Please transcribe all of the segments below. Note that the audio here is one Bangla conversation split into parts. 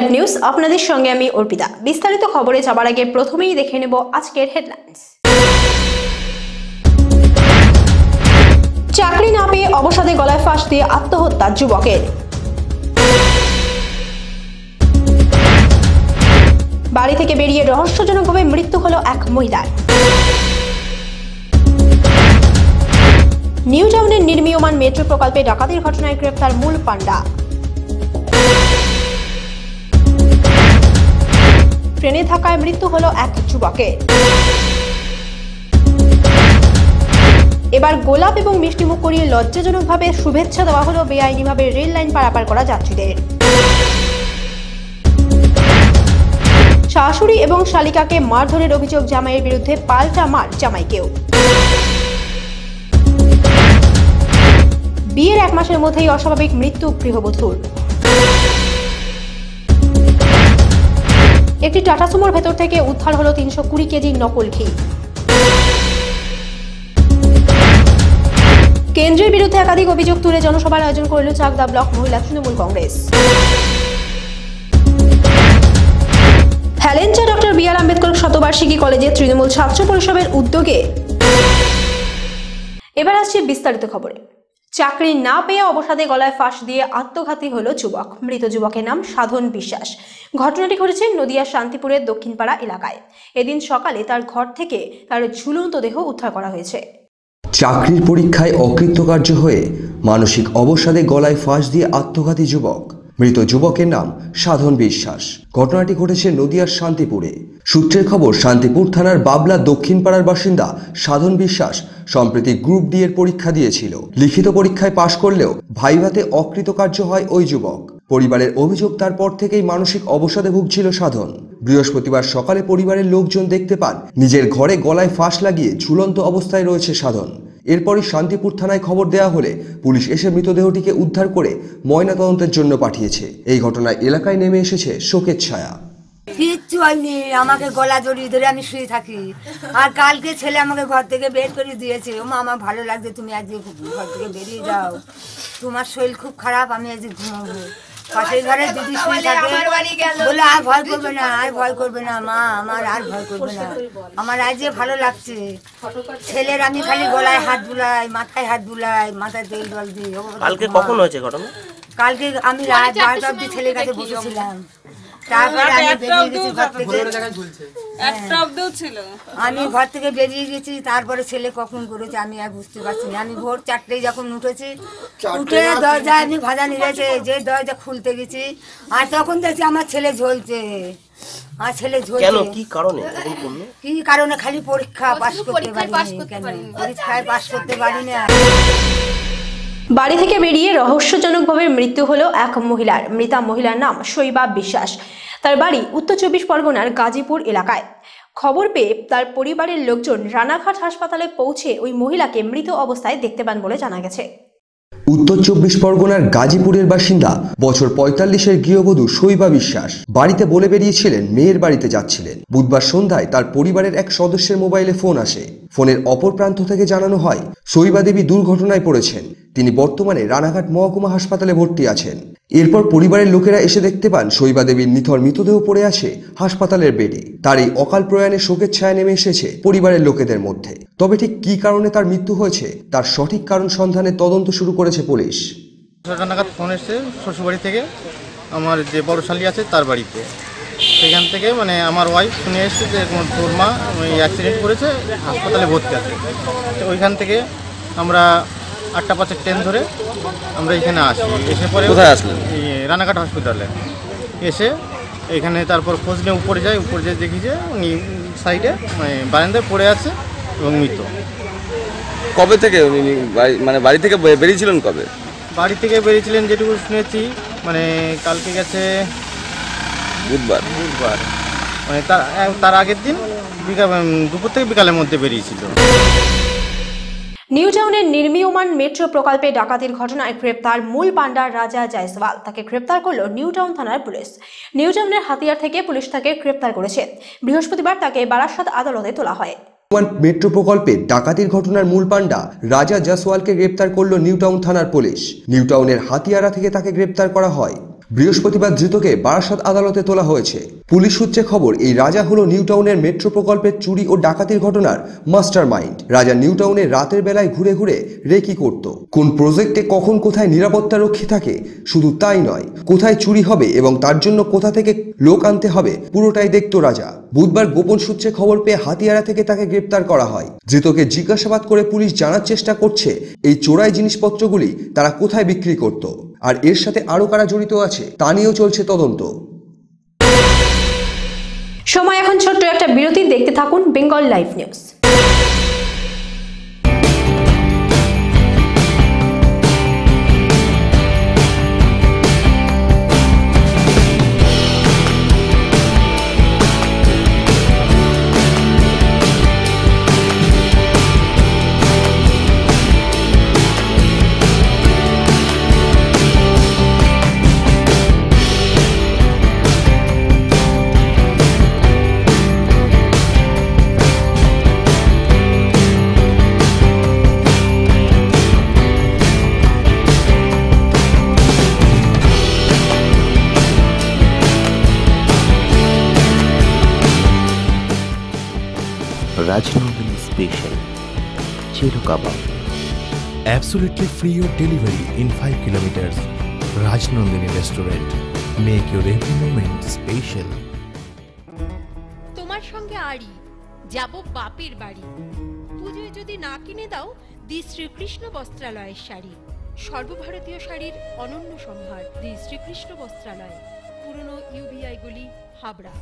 লাইভ নিউজ আপনাদের সঙ্গে আমি অর্পিতা। বিস্তারিত খবরে যাবার আগে প্রথমেই দেখে নেব আজকের হেডলাইন্স চাকরি না পেয়ে অবসাদে গলায় ফাঁস দিয়ে আত্মহত্যা যুবকের। বাড়ি থেকে বেরিয়ে রহস্যজনকভাবে মৃত্যু হলো এক মহিলার। নিউ টাউনের নির্মীয়মান মেট্রো প্রকল্পে ডাকাতির ঘটনায় গ্রেপ্তার মূল পাণ্ডা। ট্রেনে থাকায় মৃত্যু হল এক যুবকের। এবার গোলাপ এবং মিষ্টিমুখ করিয়ে লজ্জাজনকভাবে শুভেচ্ছা দেওয়া হলো বেআইনিভাবে রেল লাইন পারাপার করা যাত্রীদের। শাশুড়ি এবং শালিকাকে মারধরের অভিযোগ জামাইয়ের বিরুদ্ধে পাল্টা মার জামাইকেও। বিয়ের এক মাসের মধ্যেই অস্বাভাবিক মৃত্যু গৃহবধূর। একটি টাটা সুমোর ভেতর থেকে উদ্ধার হলো তিনশো কুড়ি কেজি নকল ঘি। কেন্দ্রের বিরুদ্ধে একাধিক অভিযোগ তুলে জনসভার আয়োজন করল চাকদা ব্লক মহিলা Trinamool Congress. Helencha doctor B R Ambedkar শতবার্ষিকী কলেজে তৃণমূল ছাত্র পরিষদের উদ্যোগে। এবার আসছে বিস্তারিত খবরে। চাকরি না পেয়ে অবসাদে গলায় ফাঁস দিয়ে আত্মঘাতী হলো যুবক। মৃত যুবকের নাম সাধন বিশ্বাস। ঘটনাটি ঘটেছে নদিয়া শান্তিপুরের দক্ষিণপাড়া এলাকায়। এদিন সকালে তার ঘর থেকে তার ঝুলন্ত দেহ উদ্ধার করা হয়েছে। চাকরির পরীক্ষায় অকৃতকার্য হয়ে মানসিক অবসাদে গলায় ফাঁস দিয়ে আত্মঘাতী যুবক। মৃত যুবকের নাম সাধন বিশ্বাস। ঘটনাটি ঘটেছে নদিয়ার শান্তিপুরে। সূত্রের খবর, শান্তিপুর থানার বাবলা দক্ষিণ পাড়ার বাসিন্দা সাধন বিশ্বাস সম্প্রতি গ্রুপ ডি এর পরীক্ষা দিয়েছিল। লিখিত পরীক্ষায় পাশ করলেও ভাইভাতে অকৃতকার্য হয় ওই যুবক। পরিবারের অভিযোগ তারপর থেকেই মানসিক অবসাদে ভুগছিল সাধন। বৃহস্পতিবার সকালে পরিবারের লোকজন দেখতে পান, নিজের ঘরে গলায় ফাঁস লাগিয়ে ঝুলন্ত অবস্থায় রয়েছে সাধন। এরপরই শান্তিপুর থানায় খবর দেওয়া হলে পুলিশ এসে মৃতদেহটিকে উদ্ধার করে ময়নাতদন্তের জন্য পাঠিয়েছে। এই ঘটনায় এলাকায় নেমে এসেছে শোকের ছায়া। কিচ্ছু হয়নি, আমাকে গলা জড়িয়ে ধরে আমি শুয়ে থাকি। আর কালকে ছেলে আমাকে ঘর থেকে বের করে দিয়েছে। ও মা আমার ভালো লাগছে, তুমি আজকে ঘর থেকে বেরিয়ে যাও। তোমার শরীর খুব খারাপ, আমি আজকে ঘুমাবো। পাশের ঘরে দিদি শুয়ে থাকে বলে আর ভয় করবে না আর ভয় করবে না মা আমার আর ভয় করবে না। আমার আজকে ভালো লাগছে। ছেলের আমি খালি গলায় হাত বুলাই মাথায় হাত বুলাই মাথায় তেল জল দিই কালকে কখন হয়েছে ঘটনা? কালকে আমি রাত বারোটা অব্দি ছেলের কাছে বসেছিলাম। আমি বেরিয়ে গেছি ঘর থেকে। বেরিয়ে গেছি তারপরে ছেলে কখন করেছে আমি আর বুঝতে পারছি না। আমি ভোর চারটেই যখন উঠেছি উঠে দরজা আমি ভাজা নিয়েছে যে দরজা খুলতে গেছি আর তখন দেখছি আমার ছেলে ঝলছে। আমার ছেলে ঝলছে। কি কারণে? কি কারণে? খালি পরীক্ষা পাস করতে পারিনি। পরীক্ষায় পাশ করতে পারিনি আর। বাড়ি থেকে বেরিয়ে রহস্যজনকভাবে মৃত্যু হলো এক মহিলার। মৃতা মহিলার নাম শৈবা বিশ্বাস। তার বাড়ি উত্তর চব্বিশ পরগনার গাজীপুর এলাকায়। খবর পেয়ে তার পরিবারের লোকজন রানাঘাট হাসপাতালে পৌঁছে ওই মহিলাকে মৃত অবস্থায় দেখতে পান বলে জানা গেছে। উত্তর চব্বিশ পরগনার গাজীপুরের বাসিন্দা বছর পঁয়তাল্লিশের গৃহবধূ শৈবা বিশ্বাস বাড়িতে বলে বেরিয়েছিলেন, মেয়ের বাড়িতে যাচ্ছিলেন। বুধবার সন্ধ্যায় তার পরিবারের এক সদস্যের মোবাইলে ফোন আসে। ফোনের অপর প্রান্ত থেকে জানানো হয়, শৈবা দেবী দুর্ঘটনায় পড়েছেন। তিনি বর্তমানে রানাঘাট মহকুমা হাসপাতালে ভর্তি আছেন। এরপর পরিবারের লোকেরা এসে দেখতে পান শৈবা দেবীর নিথর মৃতদেহ পড়ে আছে হাসপাতালের বেডে। তার এই অকাল প্রয়াণে শোকের ছায়া নেমে এসেছে পরিবারের লোকেদের মধ্যে। তবে ঠিক কী কারণে তার মৃত্যু হয়েছে, তার সঠিক কারণ সন্ধানে তদন্ত শুরু করেছে পুলিশ। নাগাদ ফোন এসছে শ্বশুরবাড়ি থেকে। আমার যে বড় শালি আছে তার বাড়িতে। সেখান থেকে মানে আমার ওয়াইফ শুনে এসছে যে তোর মা অ্যাক্সিডেন্ট করেছে, হাসপাতালে ভর্তি আছে। ওইখান থেকে আমরা আটটা পাঁচের ট্রেন ধরে আমরা এখানে আসি। এসে পরে কোথায় আসলেন? এই রানাঘাট হসপিটালে এসে এখানে তারপর খোঁজ নিয়ে উপরে যাই উপরে যেয়ে দেখি যে উনি সাইডে মানে বারান্দায় পড়ে আছে এবং মৃত। কবে থেকে উনি মানে বাড়ি থেকে বেরিয়েছিলেন কবে? বাড়ি থেকে বেরিয়েছিলেন যেটুকু শুনেছি মানে কালকে গেছে বুধবার। বুধবার। মানে তার তার আগের দিন বিকাল দুপুর থেকে বিকালের মধ্যে বেরিয়েছিল। নিউ টাউনের নির্মীয়মান মেট্রো প্রকল্পে ডাকাতির ঘটনায় গ্রেপ্তার মূল পান্ডার রাজা জয়সওয়াল। তাকে গ্রেপ্তার করল নিউ টাউন থানার পুলিশ। নিউ টাউনের হাতিয়ার থেকে পুলিশ তাকে গ্রেপ্তার করেছে। বৃহস্পতিবার তাকে বারাসাত আদালতে তোলা হয়। মেট্রো প্রকল্পে ডাকাতির ঘটনার মূল পাণ্ডা রাজা জাসওয়ালকে গ্রেপ্তার করল নিউটাউন থানার পুলিশ। নিউটাউনের হাতিয়ারা থেকে তাকে গ্রেপ্তার করা হয়। বৃহস্পতিবার ধৃতকে বারাসাত আদালতে তোলা হয়েছে। পুলিশ সূত্রে খবর, এই রাজা হলো নিউ টাউনের মেট্রো প্রকল্পের চুরি ও ডাকাতির ঘটনার মাস্টার মাইন্ড রাজা নিউটাউনে রাতের বেলায় ঘুরে ঘুরে রেকি করত। কোন প্রজেক্টে কখন কোথায় নিরাপত্তা রক্ষী থাকে, শুধু তাই নয়, কোথায় চুরি হবে এবং তার জন্য কোথা থেকে লোক আনতে হবে, পুরোটাই দেখতো রাজা। বুধবার গোপন সূত্রে খবর পেয়ে হাতিয়ারা থেকে তাকে গ্রেপ্তার করা হয়। ধৃতকে জিজ্ঞাসাবাদ করে পুলিশ জানার চেষ্টা করছে, এই চোরাই জিনিসপত্রগুলি তারা কোথায় বিক্রি করত। আর এর সাথে আরও কারা জড়িত আছে, তা নিয়েও চলছে তদন্ত। সময় এখন ছোট্ট একটা বিরতি, দেখতে থাকুন বেঙ্গল লাইভ নিউজ। নিচে ঢুকাবা। Absolutely free of delivery in five kilometres Rajnandini restaurant make your every moment special তোমার সঙ্গে আড়ি যাব বাপের বাড়ি। পুজোয় যদি না কিনে দাও দি শ্রীকৃষ্ণ বস্ত্রালয়ের শাড়ি। সর্বভারতীয় শাড়ির অনন্য সম্ভার দি শ্রীকৃষ্ণ বস্ত্রালয়। পুরনো ইউবিআই গুলি হাবড়া।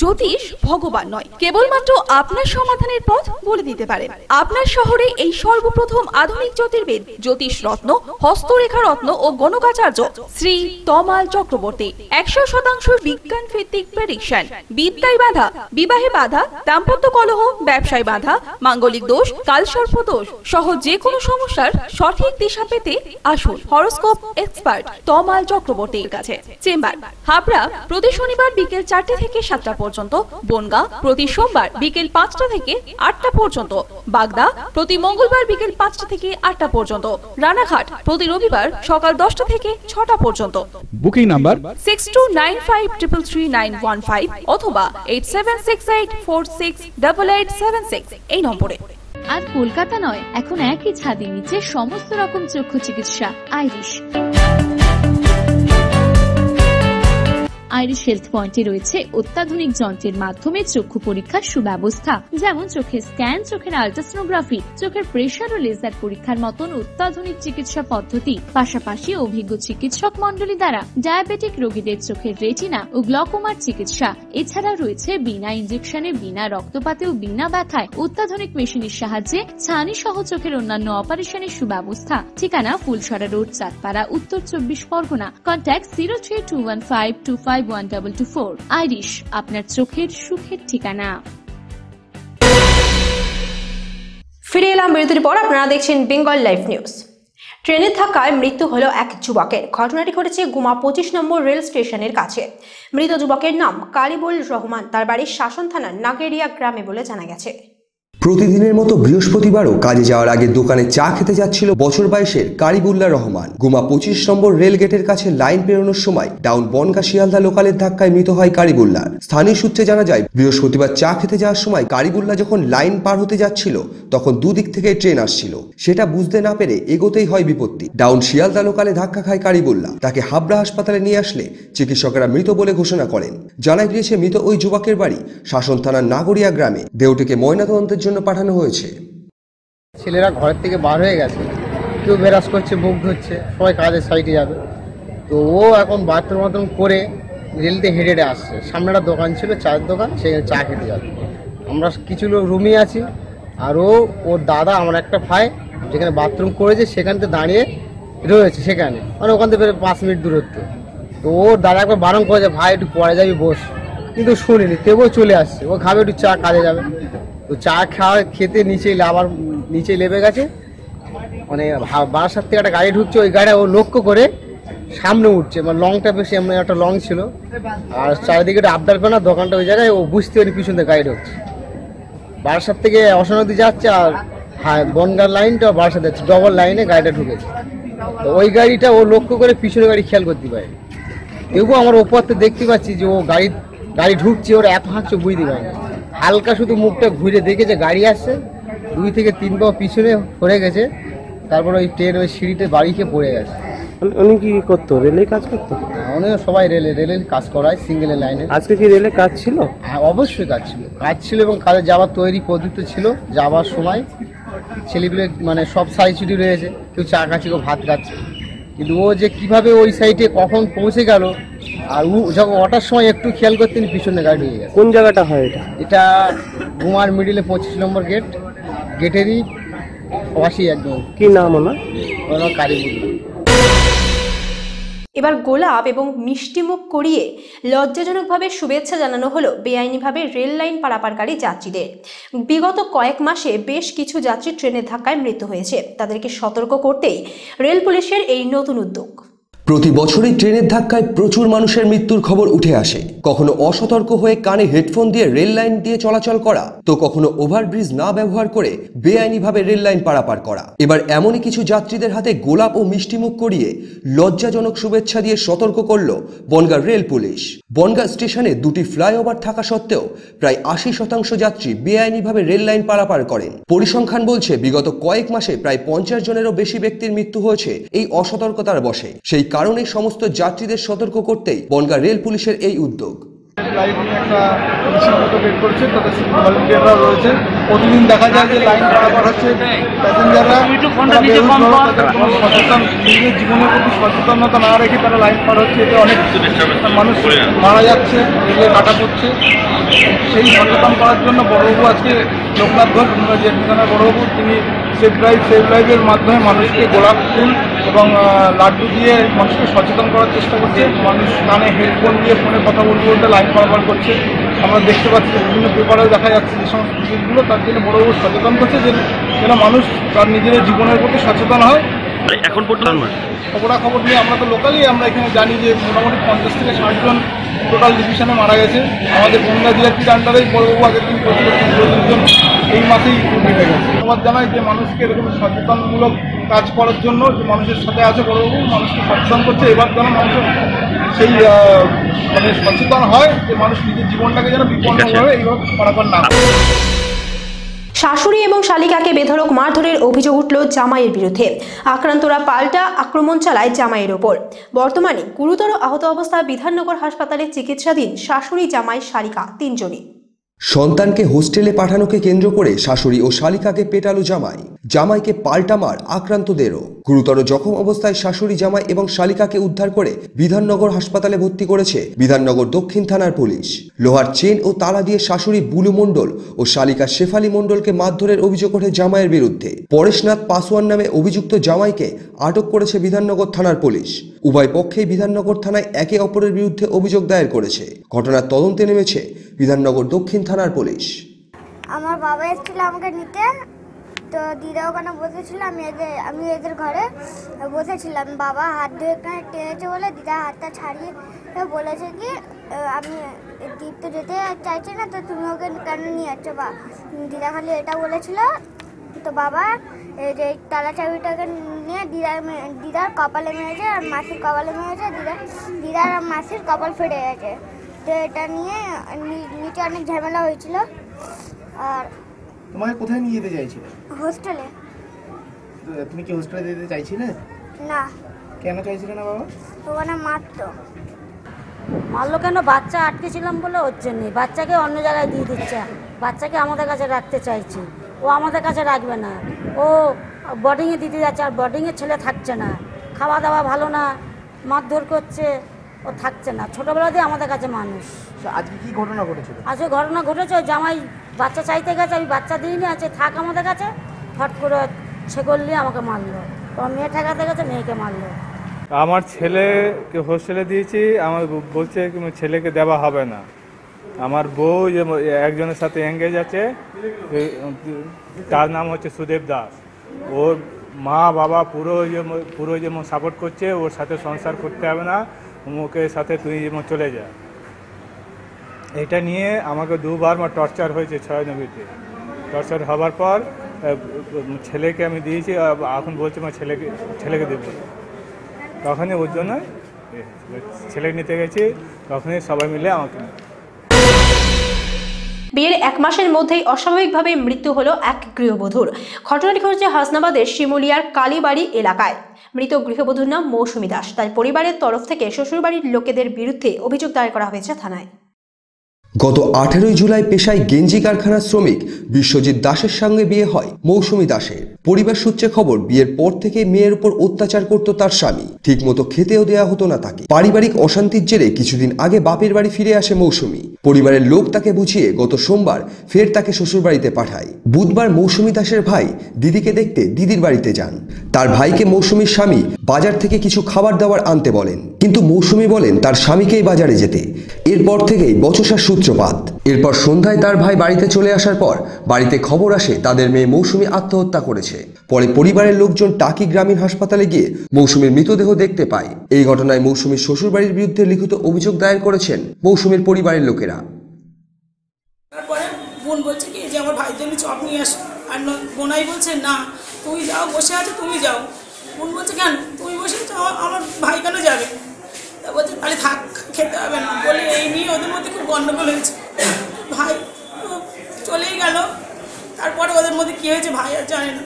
জ্যোতিষ ভগবান নয়। কেবলমাত্র আপনার সমাধানের পথ বলে দিতে পারেন। আপনার শহরে এই সর্বপ্রথম আধুনিক জ্যোতির্বিদ জ্যোতিষ রত্ন, হস্তরেখা রত্ন ও গণকাচার্য শ্রী তমাল চক্রবর্তী। একশো শতাংশ বিজ্ঞান ভিত্তিক প্রেডিকশন। বিদ্যায় বাধা, বিবাহে বাধা, দাম্পত্য কলহ, ব্যবসায় বাধা, মাঙ্গলিক দোষ, কালসর্প দোষ সহ যে কোনো সমস্যার সঠিক দিশা পেতে আসুন হরোস্কোপ এক্সপার্ট তমাল চক্রবর্তীর কাছে। চেম্বার, হাবড়া, প্রতি শনিবার বিকেল চারটে থেকে সাতটা পর্যন্ত বনগা প্রতি সোমবার বিকেল পাঁচটা থেকে আটটা পর্যন্ত বাগদা প্রতি মঙ্গলবার বিকেল পাঁচটা থেকে আটটা পর্যন্ত রানাঘাট প্রতি রবিবার সকাল দশটা থেকে ছটা পর্যন্ত। Booking number six two nine five triple three nine one five অথবা eight seven six eight four six double eight seven six এই নম্বরে। আর কলকাতা নয় এখন একই ছাদের নিচে সমস্ত রকম চক্ষু চিকিৎসা আইরিশ। আইরিশ হেলথ পয়েন্টে রয়েছে অত্যাধুনিক যন্ত্রের মাধ্যমে চক্ষু পরীক্ষার সুব্যবস্থা। যেমন চোখের স্ক্যান চোখের আলট্রাসোনোগ্রাফি চোখের প্রেশার ও লেজার পরীক্ষার মতন অত্যাধুনিক চিকিৎসা পদ্ধতি। পাশাপাশি অভিজ্ঞ চিকিৎসক মন্ডলী দ্বারা ডায়াবেটিক রোগীদের চোখের রেটিনা ও গ্লকোমার চিকিৎসা। এছাড়া রয়েছে বিনা ইঞ্জেকশনে বিনা রক্তপাতে ও বিনা ব্যথায় অত্যাধুনিক মেশিনের সাহায্যে ছানি সহ চোখের অন্যান্য অপারেশনের সুব্যবস্থা। ঠিকানা ফুলসরা road Chandpara, Uttar Chabbish Pargana. Contact zero three two one five two five one double two four Iris, আপনার চোখের সুখের ঠিকানা। ফিরে এলাম বিরতির পর, আপনারা দেখছেন বেঙ্গল লাইভ নিউজ। ট্রেনে থাকায় মৃত্যু হলো এক যুবকের। ঘটনাটি ঘটেছে গুমা পঁচিশ নম্বর রেল স্টেশনের কাছে। মৃত যুবকের নাম কালিবুল রহমান। তার বাড়ির শাসন থানার নাগেরিয়া গ্রামে বলে জানা গেছে। প্রতিদিনের মতো বৃহস্পতিবারও কাজে যাওয়ার আগে দোকানে চা খেতে যাচ্ছিল বছর বাইশের কারিবুল্লাহ রহমান। গুমা পঁচিশ নম্বর রেল গেটের কাছে লাইন পেরোনোর সময় ডাউন বনগা শিয়ালদা লোকালের ধাক্কায় মৃত হয় কারিবুল্লাহ স্থানীয় সূত্রে জানা যায়, বৃহস্পতিবার চা খেতে যাওয়ার সময় কারিবুল্লাহ যখন লাইন পার হতে যাচ্ছিল, তখন দুদিক থেকে ট্রেন আসছিল। সেটা বুঝতে না পেরে এগোতেই হয় বিপত্তি। ডাউন শিয়ালদা লোকালে ধাক্কা খায় কারিবুল্লাহ। তাকে হাবড়া হাসপাতালে নিয়ে আসলে চিকিৎসকেরা মৃত বলে ঘোষণা করেন। জানা গিয়েছে, মৃত ওই যুবকের বাড়ি শাসন থানার নাগরিয়া গ্রামে। দেহটিকে ময়নাতদন্তের জন্য পাঠানো হয়েছে। ছেলেরা ঘরের থেকে বার হয়ে গেছে। কেউ বেরাস করছে মুখ ধরছে, সবাই কাজের সাইডে যাবে। তো ও এখন বাথরুম বাথরুম করে রেলতে হেঁটে হেঁটে আসছে। সামনে একটা দোকান ছিল, চায়ের দোকান, সেখানে চা খেতে যাবে। আমরা কিছু লোক রুমে আছি। আর ও, ওর দাদা আমার একটা ভাই, যেখানে বাথরুম করেছে, সেখান থেকে দাঁড়িয়ে রয়েছে, সেখানে। মানে ওখান থেকে পাঁচ মিনিট দূরত্ব। তো ওর দাদা একবার বারণ করেছে, ভাই, একটু পরে যাবি, বস। কিন্তু শুনিনি, তবুও চলে আসছে। ও খাবে, একটু চা, কাজে যাবে। তো চা খাওয়া খেতে নিচে আবার নিচে লেবে গেছে। মানে বারাসাত থেকে একটা গাড়ি ঢুকছে, ওই গাড়ি ও লক্ষ্য করে সামনে উঠছে। মানে লংটা বেশি এমন একটা লং ছিল। আর চারিদিকে আবদার করে না, দোকানটা ওই জায়গায় ও বুঝতে পারি পিছন থেকে গাড়ি ঢুকছে। বারাসাত থেকে অশোক যাচ্ছে আর হ্যাঁ বনগার লাইনটা বারাসাত যাচ্ছে ডবল লাইনে গাড়িটা ঢুকেছে। তো ওই গাড়িটা ও লক্ষ্য করে পিছনে গাড়ি খেয়াল করতে পারে। তবুও আমার ওপর তো দেখতে পাচ্ছি যে ও গাড়ি গাড়ি ঢুকছে, ওরা এত হাঁকছে বুঝতে পারে না। হালকা শুধু মুখটা ঘুরে দেখেছে গাড়ি আসছে দুই থেকে তিন পা পিছনে পড়ে গেছে তারপর ওই ট্রেন ওই সিঁড়িতে বাড়ি খেয়ে পড়ে গেছে। উনি কি করতো? রেলে কাজ করতো? উনি সবাই রেলে রেলের কাজ করায় সিঙ্গেলের লাইনে আজকে কি রেলে কাজ ছিল? হ্যাঁ অবশ্যই কাজ ছিল। কাজ ছিল এবং কাজে যাওয়ার তৈরি পদ্ধতি ছিল যাওয়ার সময় ছেলেগুলো মানে সব সাই ছুটি রয়েছে কেউ চা খাচ্ছে কেউ ভাত খাচ্ছে। কিন্তু ও যে কীভাবে ওই সাইডে কখন পৌঁছে গেল আর ও যখন ওটার সময় একটু খেয়াল করতেন পিছনে গাড়ি হয়ে গেছে। কোন জায়গাটা হয় এটা? এটা গুমার মিডিলে পঁচিশ নম্বর গেট গেটেরই পাশেই একদম। কি নাম ওনার? ওনার কারিগরি। এবার গোলাপ এবং মিষ্টিমুখ করিয়ে লজ্জাজনকভাবে শুভেচ্ছা জানানো হলো বেআইনিভাবে রেল লাইন পারাপারকারী যাত্রীদের। বিগত কয়েক মাসে বেশ কিছু যাত্রী ট্রেনে ধাক্কায় মৃত্যু হয়েছে। তাদেরকে সতর্ক করতেই রেল পুলিশের এই নতুন উদ্যোগ। প্রতি বছরই ট্রেনের ধাক্কায় প্রচুর মানুষের মৃত্যুর খবর উঠে আসে। কখনো অসতর্ক হয়ে কানে হেডফোন দিয়ে রেল লাইন দিয়ে চলাচল করা, তো কখনো ওভারব্রিজ না ব্যবহার করে বেআইনিভাবে রেল লাইন পারাপার করা। এবার এমনই কিছু যাত্রীদের হাতে গোলাপ ও মিষ্টিমুখ করিয়ে লজ্জাজনক শুভেচ্ছা দিয়ে সতর্ক করল বনগাঁ রেল পুলিশ। বনগাঁ স্টেশনে দুটি ফ্লাইওভার থাকা সত্ত্বেও প্রায় আশি শতাংশ যাত্রী বেআইনিভাবে রেল লাইন পারাপার করেন। পরিসংখ্যান বলছে, বিগত কয়েক মাসে প্রায় পঞ্চাশ জনেরও বেশি ব্যক্তির মৃত্যু হয়েছে এই অসতর্কতার বশে। সেই কারণে সমস্ত যাত্রীদের সতর্ক করতেই বনগাঁ রেল পুলিশের এই উদ্যোগ। লাইন একটা মিছিল বের করছে তাদের ভলেন্টিয়াররা রয়েছে। প্রতিদিন দেখা যায় যে লাইন হচ্ছে প্যাসেঞ্জাররা সচেতন নিজের জীবনের প্রতি সচেতনতা না রেখে তারা লাইন পার হচ্ছে। এতে অনেক মানুষ মারা যাচ্ছে রেলে কাটা পড়ছে সেই সচেতন করার জন্য বড়বাবু আজকে লোকনাথ ঘোষ যে ঠিকানা বড়বাবু তিনি সেফ ড্রাইভ সেফ ড্রাইভের মাধ্যমে মানুষকে গোলাপ ফুল এবং লাড্ডু দিয়ে মানুষকে সচেতন করার চেষ্টা করছে। মানুষ কানে হেডফোন দিয়ে ফোনে কথা বলতে বলতে লাইন পারাপার করছে। আমরা দেখতে পাচ্ছি বিভিন্ন পেপারেও দেখা যাচ্ছে যে সমস্ত জিনিসগুলো তার জন্য বড় বড় সচেতন করছে যে যেন মানুষ তার নিজের জীবনের প্রতি সচেতন হয়। এখন পর্যন্ত খবরাখবর নিয়ে আমরা তো লোকালি আমরা এখানে জানি যে মোটামুটি পঞ্চাশ থেকে ষাট জন টোটাল ডিভিশনে মারা গেছে। আমাদের বন্যা জিআরপির আন্ডারেই বড়বাবু আগের দিন জন এই মাসেই মিটে গেছে। ধন্যবাদ জানাই যে মানুষকে এরকম সচেতনমূলক কাজ করার জন্য যে মানুষের সাথে আছে বড়বাবু মানুষকে সচেতন করছে। এবার যেন মানুষের সেই মানে সচেতন হয় যে মানুষ নিজের জীবনটাকে যেন বিপন্নভাবে এইভাবে পারাপার না। শাশুড়ি এবং শালিকাকে বেধরক মারধরের অভিযোগ উঠল জামাইয়ের বিরুদ্ধে। আক্রান্তরা পাল্টা আক্রমণ চালায় জামাইয়ের ওপর। বর্তমানে গুরুতর আহত অবস্থায় বিধাননগর হাসপাতালে চিকিৎসাধীন শাশুড়ি জামাই শালিকা তিনজনই। সন্তানকে হোস্টেলে পাঠানোকে কেন্দ্র করে শাশুড়ি ও শালিকাকে পেটালো জামাই। জামাইকে পাল্টা মার আক্রান্তদেরও। গুরুতর জখম অবস্থায় শাশুড়ি জামাই এবং শালিকাকে উদ্ধার করে বিধাননগর হাসপাতালে ভর্তি করেছে বিধাননগর দক্ষিণ থানার পুলিশ। লোহার চেন ও তালা দিয়ে শাশুড়ি বুলু মণ্ডল ও শালিকা শেফালি মণ্ডলকে মারধরের অভিযোগ ওঠে জামাইয়ের বিরুদ্ধে। পরেশনাথ পাসওয়ান নামে অভিযুক্ত জামাইকে আটক করেছে বিধাননগর থানার পুলিশ। উভয় পক্ষেই বিধাননগর থানায় একে অপরের বিরুদ্ধে অভিযোগ দায়ের করেছে। ঘটনার তদন্তে নেমেছে বিধাননগর দক্ষিণ থানার পুলিশ। আমার বাবা এসেছিল আমাকে নিতে। তো দিদা ওখানে বসেছিল, আমি এদের আমি এদের ঘরে বসেছিলাম। বাবা হাত ধুয়ে এখানে টেনেছে বলে দিদা হাতটা ছাড়িয়ে বলেছে কি আমি দীপ তো যেতে চাইছে না, তো তুমি ওকে কেন নিয়ে যাচ্ছ? বা, দিদা খালি এটা বলেছিল। তো বাবা যে তালা চাবিটাকে নিয়ে দিদার দিদার কপালে মেরেছে আর মাসির কপালে মেরেছে, দিদা, দিদার আর মাসির কপাল ফেটে গেছে। তো এটা নিয়ে নিচে অনেক ঝামেলা হয়েছিল। আর তোমাকে কোথায় নিয়ে যেতে চাইছিলে? হোস্টেলে। তুমি কি হোস্টেলে যেতে চাইছিলে? না। কেন চাইছিলে না বাবা? ওখানে মারতো মারলো কেন? বাচ্চা আটকে ছিলাম বলে হচ্ছে নি বাচ্চাকে অন্য জায়গায় দিয়ে দিচ্ছে। বাচ্চাকে আমাদের কাছে রাখতে চাইছি। ও আমাদের কাছে রাখবে না। ও বোর্ডিংয়ে দিতে যাচ্ছে আর বোর্ডিংয়ে ছেলে থাকছে না। খাওয়া দাওয়া ভালো না। মারধর করছে। ও থাকছে না। ছোটোবেলা দিয়ে আমাদের কাছে মানুষ। তো আজকে কি ঘটনা ঘটেছিল? আজকে ঘটনা ঘটেছে জামাই বাচ্চা চাইতে গেছে আমি বাচ্চা দিইনি আছে থাক আমাদের কাছে। ফট করে ছেগল নিয়ে আমাকে মারলো। তোমার মেয়ে ঠেকাতে গেছে মেয়েকে মারলো। আমার ছেলেকে হোস্টেলে দিয়েছি আমার বলছে কি ছেলেকে দেওয়া হবে না। আমার বউ যে একজনের সাথে এঙ্গেজ আছে তার নাম হচ্ছে সুদেব দাস। ওর মা বাবা পুরো পুরো যেমন সাপোর্ট করছে ওর সাথে সংসার করতে হবে না ওকে সাথে তুই যেমন চলে যা। এটা নিয়ে আমাকে দুবার আমার টর্চার হয়েছে ছয় নবীতে। টর্চার হবার পর ছেলেকে আমি দিয়েছি এখন বলছে আমার ছেলেকে ছেলেকে দেবো। তখনই ওর জন্য ছেলে নিতে গেছি, তখনই সবাই মিলে আমাকে বিয়ের এক মাসের মধ্যেই অস্বাভাবিকভাবে মৃত্যু হলো এক গৃহবধূর। ঘটনাটি ঘটেছে হাসনাবাদের শিমুলিয়ার কালীবাড়ি এলাকায়। মৃত গৃহবধূর নাম মৌসুমী দাস। তার পরিবারের তরফ থেকে শ্বশুরবাড়ির লোকেদের বিরুদ্ধে অভিযোগ দায়ের করা হয়েছে থানায়। গত আঠেরোই জুলাই পেশায় গেঞ্জি কারখানার শ্রমিক বিশ্বজিৎ দাসের সঙ্গে বিয়ে হয় মৌসুমী দাসের। পরিবার সূত্রে খবর, বিয়ের পর থেকে মেয়ের উপর অত্যাচার করত তার স্বামী। ঠিকমতো খেতেও দেয়া হতো না তাকে। পারিবারিক অশান্তির জেরে কিছুদিন আগে বাপের বাড়ি ফিরে আসে মৌসুমী। পরিবারের লোক তাকে বুঝিয়ে গত সোমবার ফের তাকে শ্বশুরবাড়িতে পাঠায়। বুধবার মৌসুমী দাসের ভাই দিদিকে দেখতে দিদির বাড়িতে যান। তার ভাইকে মৌসুমীর স্বামী বাজার থেকে কিছু খাবার দাবার আনতে বলেন। কিন্তু মৌসুমী বলেন, তার স্বামীকেই বাজারে যেতে। এরপর থেকেই বচসার সূত্রপাত। এরপর সন্ধ্যায় তার ভাই বাড়িতে চলে আসার পর বাড়িতে খবর আসে তাদের মেয়ে মৌসুমী আত্মহত্যা করেছে। পরে পরিবারের লোকজন টাকি গ্রামীণ হাসপাতালে গিয়ে মৌসুমীর মৃতদেহ দেখতে পায়। এই ঘটনায় মৌসুমীর শ্বশুরবাড়ির বিরুদ্ধে লিখিত অভিযোগ দায়ের করেছেন মৌসুমীর পরিবারের লোকেরা। বলছে তুই যাও, বসে আছো, তুমি যাও। বোন বলছে, কেন? তুমি বসে আছো আমার- ভাই কেন যাবে? বলছে তাহলে থাক খেতে হবে না। বলে এই নিয়ে ওদের মধ্যে খুব গন্ডগোল হয়েছে। ভাই চলেই গেল। তারপরে ওদের মধ্যে কী হয়েছে ভাই আর জানে না।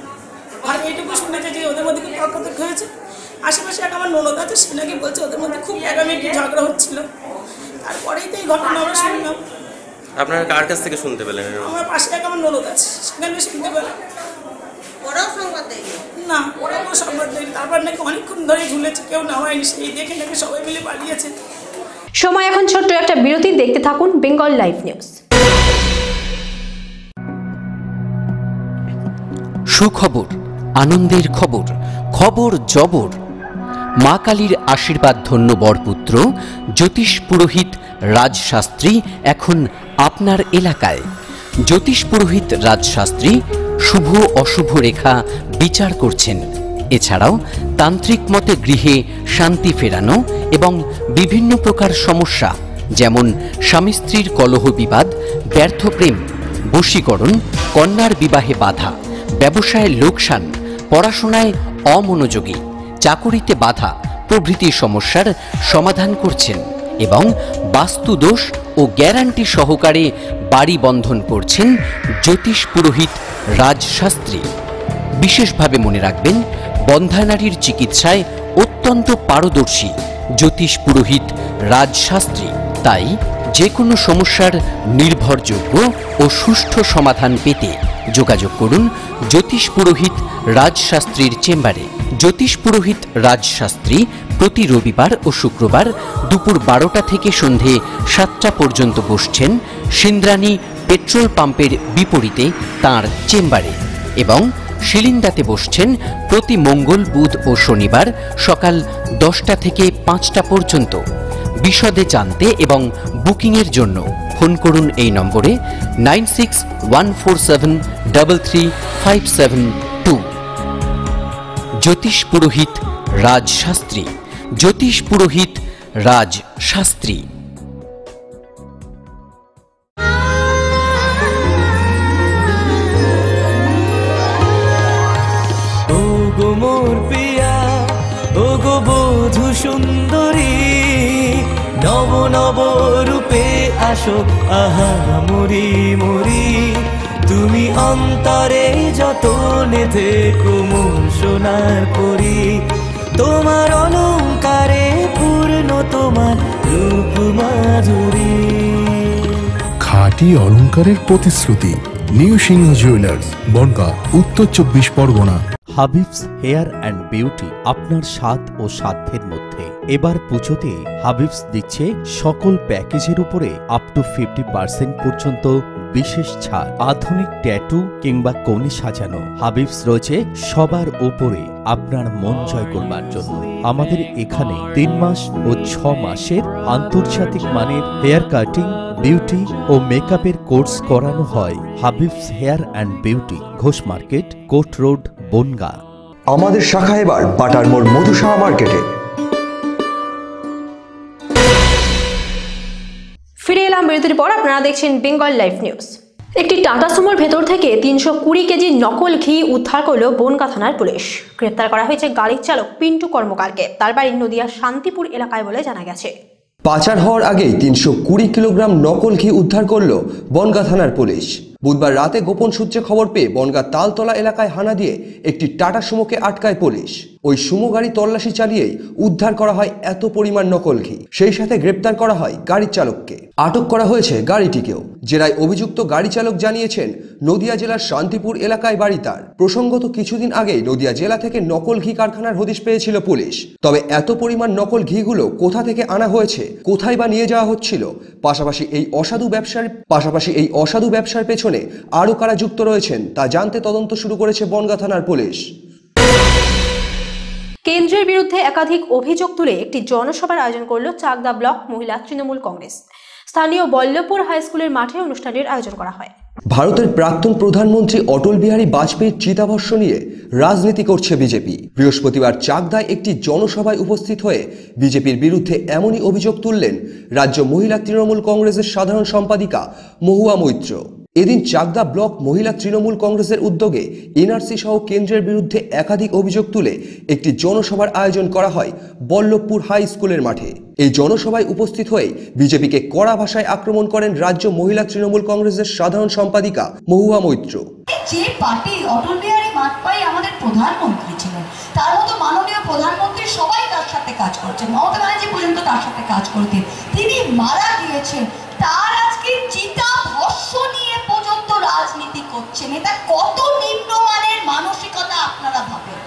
ভাই এইটুকু শুনেছে যে ওদের মধ্যে খুব তর্ক হয়েছে। আশেপাশে এক আমার ননদ আছে সে নাকি বলছে ওদের মধ্যে খুব একামেকি ঝগড়া হচ্ছিল। তারপরেই তো এই ঘটনা আমরা শুনলাম। আপনারা কার কাছ থেকে শুনতে পেলেন? আমার পাশে এক আমার ননদ আছে সেখানে শুনতে পেলাম। না ওরা কোনো সংবাদ দেয়নি। তারপর নাকি অনেকক্ষণ ধরে ঝুলেছে কেউ নামায়নি সেই দেখে নাকি সবাই মিলে পালিয়েছে। সময় এখন ছোট্ট একটা বিরতি দেখতে থাকুন বেঙ্গল লাইভ নিউজ। সুখবর আনন্দের খবর খবর জবর। মা কালীর আশীর্বাদ ধন্য বরপুত্র জ্যোতিষ পুরোহিত রাজশাস্ত্রী এখন আপনার এলাকায়। জ্যোতিষ পুরোহিত রাজশাস্ত্রী শুভ অশুভ রেখা বিচার করছেন। এছাড়াও তান্ত্রিক মতে গৃহে শান্তি ফেরানো এবং বিভিন্ন প্রকার সমস্যা, যেমন স্বামী স্ত্রীর কলহ বিবাদ, ব্যর্থ প্রেম, বশীকরণ, কন্যার বিবাহে বাধা, ব্যবসায় লোকসান, পড়াশোনায় অমনোযোগী, চাকুরিতে বাধা প্রভৃতি সমস্যার সমাধান করছেন এবং বাস্তুদোষ ও গ্যারান্টি সহকারে বাড়ি বন্ধন করছেন জ্যোতিষ পুরোহিত রাজশাস্ত্রী। বিশেষভাবে মনে রাখবেন, বন্ধানারীর চিকিৎসায় অত্যন্ত পারদর্শী জ্যোতিষ পুরোহিত রাজশাস্ত্রী। তাই যে কোনো সমস্যার নির্ভরযোগ্য ও সুষ্ঠু সমাধান পেতে যোগাযোগ করুন জ্যোতিষ পুরোহিত রাজশাস্ত্রীর চেম্বারে। জ্যোতিষ পুরোহিত রাজশাস্ত্রী প্রতি রবিবার ও শুক্রবার দুপুর বারোটা থেকে সন্ধে সাতটা পর্যন্ত বসছেন সিন্দ্রানী পেট্রোল পাম্পের বিপরীতে তার চেম্বারে এবং শিলিন্দাতে বসছেন প্রতি মঙ্গল, বুধ ও শনিবার সকাল দশটা থেকে পাঁচটা পর্যন্ত। বিশদে জানতে এবং বুকিংয়ের জন্য ফোন করুন এই নম্বরে nine six one four seven double three five seven two. জ্যোতিষ পুরোহিত রাজশাস্ত্রী। জ্যোতিষ পুরোহিত রাজশাস্ত্রী। ও গো মোর পিয়া ও গো বধু সুন্দরী। নব রূপে আসো আহা মরি মরি তুমি অন্তরে যত থেকো মোর সোনার পরি তোমার অলঙ্কারে পূর্ণ তোমার রূপ মাধুরী। খাঁটি অলংকারের প্রতিশ্রুতি, new Singh jewellers, Bongaon, Uttar Chabbish Pargana. Habib's hair and beauty আপনার স্বাদ ও সাধ্যের মধ্যে। এবার পুজোতে হাবিবস দিচ্ছে সকল প্যাকেজের উপরে আপ টু ফিফটি পার্সেন্ট পর্যন্ত বিশেষ ছাড়। আধুনিক ট্যাটু কিংবা কোণে সাজানো হাবিবস রয়েছে সবার উপরে আপনার মন জয় করবার জন্য। আমাদের এখানে তিন মাস ও ছ মাসের আন্তর্জাতিক মানের হেয়ার কাটিং, বিউটি ও মেকআপের কোর্স করানো হয় Habib's hair and beauty, Ghosh market court road Bongaon. আমাদের শাখা এবার বাটার মোড় মধুসাহা মার্কেটে। ফিরে এলাম বিরতির পর আপনারা দেখছেন বেঙ্গল লাইফ নিউজ। একটি টাটা সুমোর ভেতর থেকে তিনশো কুড়ি কেজি নকল ঘি উদ্ধার করল বনগা থানার পুলিশ। গ্রেপ্তার করা হয়েছে গাড়ির চালক পিন্টু কর্মকারকে। তার বাড়ি নদিয়ার শান্তিপুর এলাকায় বলে জানা গেছে। পাচার হওয়ার আগেই তিনশো কুড়ি কিলোগ্রাম নকল ঘি উদ্ধার করল বনগা থানার পুলিশ। বুধবার রাতে গোপন সূত্রে খবর পেয়ে বনগা তালতলা এলাকায় হানা দিয়ে একটি টাটা সুমোকে আটকায় পুলিশ। ওই সুমো গাড়ি তল্লাশি চালিয়েই উদ্ধার করা হয় এত পরিমাণ নকল ঘি। সেই সাথে গ্রেপ্তার করা হয় গাড়ির চালককে। আটক করা হয়েছে গাড়িটিকেও। জেরায় অভিযুক্ত গাড়ি চালক জানিয়েছেন, নদিয়া জেলার শান্তিপুর এলাকায় বাড়ি তার। প্রসঙ্গত কিছুদিন আগেই নদিয়া জেলা থেকে নকল ঘি কারখানার হদিশ পেয়েছিল পুলিশ। তবে এত পরিমাণ নকল ঘিগুলো কোথা থেকে আনা হয়েছে, কোথায় বা নিয়ে যাওয়া হচ্ছিল, পাশাপাশি এই অসাধু ব্যবসার পাশাপাশি এই অসাধু ব্যবসার পেছনে আরও কারা যুক্ত রয়েছেন তা জানতে তদন্ত শুরু করেছে বনগা থানার পুলিশ। কেন্দ্রের বিরুদ্ধে একাধিক অভিযোগ তুলে একটি জনসভার আয়োজন করল চাকদা ব্লক মহিলা তৃণমূল কংগ্রেস। স্থানীয় বল্লভপুর হাই স্কুলের মাঠে অনুষ্ঠানের আয়োজন করা হয়। ভারতের প্রাক্তন প্রধানমন্ত্রী অটল বিহারী বাজপেয়ীর চিতাভস্য নিয়ে রাজনীতি করছে বিজেপি। বৃহস্পতিবার চাকদায় একটি জনসভায় উপস্থিত হয়ে বিজেপির বিরুদ্ধে এমনই অভিযোগ তুললেন রাজ্য মহিলা তৃণমূল কংগ্রেসের সাধারণ সম্পাদিকা মহুয়া মৈত্র। এদিন চাকদা ব্লক মহিলা তৃণমূল কংগ্রেসের উদ্যোগে এনআরসি সহ কেন্দ্রের বিরুদ্ধে একাধিক অভিযোগ তুলে একটি জনসভার আয়োজন করা হয় বল্লভপুর হাই স্কুলের মাঠে। এই জনসভায় উপস্থিত হয়ে বিজেপিকে কড়া ভাষায় আক্রমণ করেন রাজ্য মহিলা তৃণমূল কংগ্রেসের সাধারণ সম্পাদিকা মহুয়া মৈত্র। তার সাথে কাজ তিনি মারা গিয়েছেন। তার আজকে চিতা ভস্য নিয়ে রাজনীতি করছেন। এটা কত নিম্নমানের মানসিকতা আপনারা ভাবেন?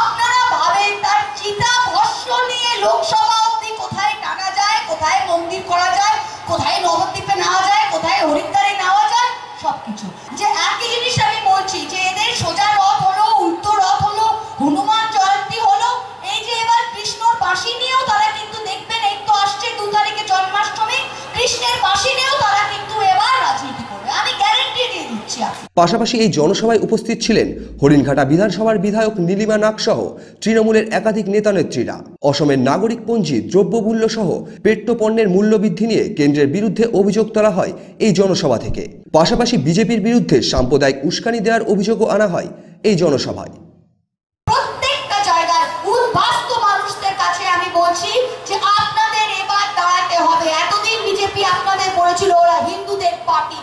আপনারা ভাবেন তার চিতা ভস্য নিয়ে লোকসভা অব্দি কোথায় টানা যায়, কোথায় মন্দির করা যায়, কোথায় নবদ্বীপে নেওয়া যায়, কোথায় হরিদ্বারে নেওয়া যায়, সবকিছু। যে একই জিনিস আমি বলছি, যে এদের সোজা রথ হলো, উল্টো রথ হলো, হনুমান জয়ন্তী হলো, এই যে এবার কৃষ্ণর বাঁশি নিয়েও তারা কিন্তু দেখবেন, এই তো আসছে দু তারিখে জন্মাষ্টমী, কৃষ্ণের বাঁশি নিয়েও তারা কিন্তু এবার রাজনীতি করবে আমি গ্যারেন্টি দিয়ে দিচ্ছি আপনাকে। পাশাপাশি এই জনসভায় উপস্থিত ছিলেন হরিণঘাটা বিধানসভার বিধায়ক নীলিমা নাগ সহ তৃণমূলের একাধিক নেতানেত্রীরা অসমের নাগরিক পঞ্জি দ্রব্যমূল্য সহ পেট্রোপণ্যের মূল্যবৃদ্ধি নিয়ে কেন্দ্রের বিরুদ্ধে অভিযোগ তোলা হয় এই জনসভা থেকে। পাশাপাশি বিজেপির বিরুদ্ধে সাম্প্রদায়িক উস্কানি দেওয়ার অভিযোগও আনা হয় এই জনসভায় প্রত্যেকটা জায়গায় উদ্বাস্ত মানুষদের কাছে আমি বলছি যে আপনাদের এবার দাঁড়াতে হবে এতদিন বিজেপি আপনাদের বলেছিল ওরা হিন্দুদের পার্টি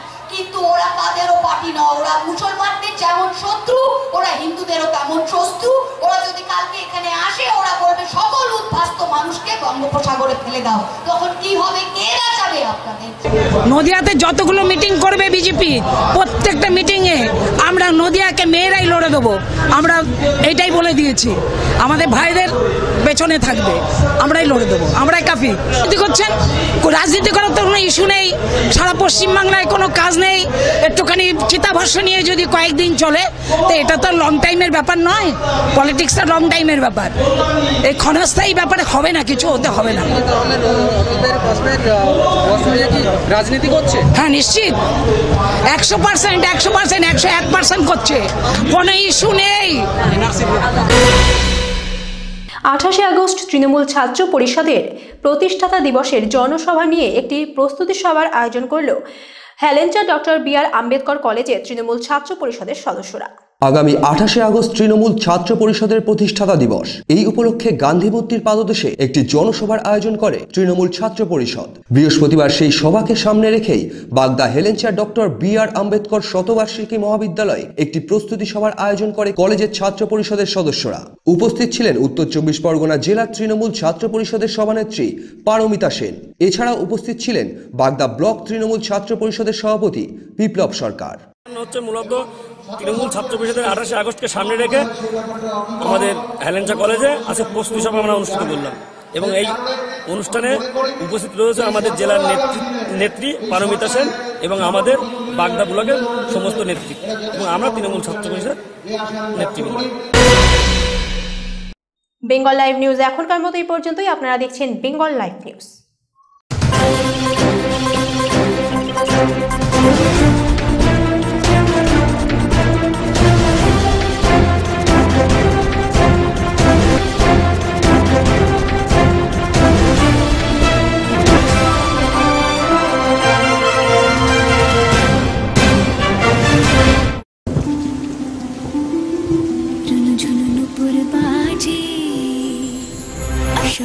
কিন্তু ওরা তাদেরও পার্টি না ওরা মুসলমানদের যেমন শত্রু, ওরা হিন্দুদেরও তেমন শত্রু। ওরা যদি কালকে এখানে আসে, ওরা বলবে, সকল উদ্ভাস্ত মানুষকে বঙ্গোপসাগরে ফেলে দাও। তখন কি হবে? কে বাঁচাবে আপনাদের? নদিয়াতে যতগুলো মিটিং করবে বিজেপি, প্রত্যেকটা মিটিংয়ে আমরা নদিয়াকে মেয়েরাই লড়ে দেবো। আমরা এটাই বলে দিয়েছি। আমাদের ভাইদের পেছনে থাকবে। আমরাই লড়ে দেবো। আমরাই কাফি রাজনীতি করছেন? রাজনীতি করার তো কোনো ইস্যু নেই। সারা পশ্চিমবাংলায় কোনো কাজ নেই। একটুখানি চিতাভস্য নিয়ে যদি কয়েকদিন চলে তো এটা তো লং টাইমের ব্যাপার নয়। পলিটিক্সটা লং টাইমের ব্যাপার। এই ক্ষণস্থায়ী ব্যাপারে হবে না কিছু হতে হবে না। রাজনীতি করছে? হ্যাঁ নিশ্চিত। একশো পার্সেন্ট একশো পার্সেন্ট একশো এক পার্সেন্ট করছে। কোনো ইস্যু নেই। আঠাশে আগস্ট তৃণমূল ছাত্র পরিষদের প্রতিষ্ঠাতা দিবসের জনসভা নিয়ে একটি প্রস্তুতি সভার আয়োজন করল Helencha doctor B R Ambedkar কলেজের তৃণমূল ছাত্র পরিষদের সদস্যরা। আগামী আঠাশে আগস্ট তৃণমূল ছাত্র পরিষদের প্রতিষ্ঠাতা দিবস। এই উপলক্ষে গান্ধী মূর্তির পাদদেশে একটি জনসভার আয়োজন করে তৃণমূল ছাত্র পরিষদ। বৃহস্পতিবার সেই সভাকে সামনে রেখেই বাগদা হেলেঞ্চার ডক্টর বি আর আম্বেদকর শতবার্ষিকী মহাবিদ্যালয়ে একটি প্রস্তুতি সভার আয়োজন করে কলেজের ছাত্র পরিষদের সদস্যরা। উপস্থিত ছিলেন উত্তর চব্বিশ পরগনা জেলা তৃণমূল ছাত্র পরিষদের সভানেত্রী পারমিতা সেন। এছাড়াও উপস্থিত ছিলেন বাগদা ব্লক তৃণমূল ছাত্র পরিষদের সভাপতি বিপ্লব সরকার। হচ্ছে মূলত তৃণমূল ছাত্র পরিষদের আঠাশে আগস্টকে সামনে রেখে আমাদের হেলেঞ্চা কলেজে আজকে প্রস্তুতি সভা আমরা অনুষ্ঠিত করলাম। এবং এই অনুষ্ঠানে উপস্থিত রয়েছে আমাদের জেলার নেত্রী নেত্রী পারমিতা সেন এবং আমাদের বাগদা ব্লকের সমস্ত নেত্রী। এবং আমরা তৃণমূল ছাত্র পরিষদের নেতৃবৃন্দ বেঙ্গল লাইভ নিউজ এখনকার মতো এই পর্যন্তই। আপনারা দেখছেন বেঙ্গল লাইভ নিউজ।